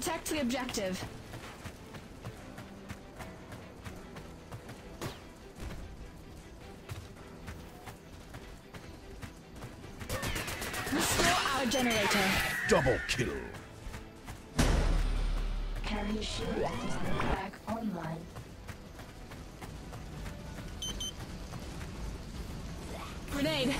Protect the objective. Restore our generator. Double kill. Carry shield back online. Grenade.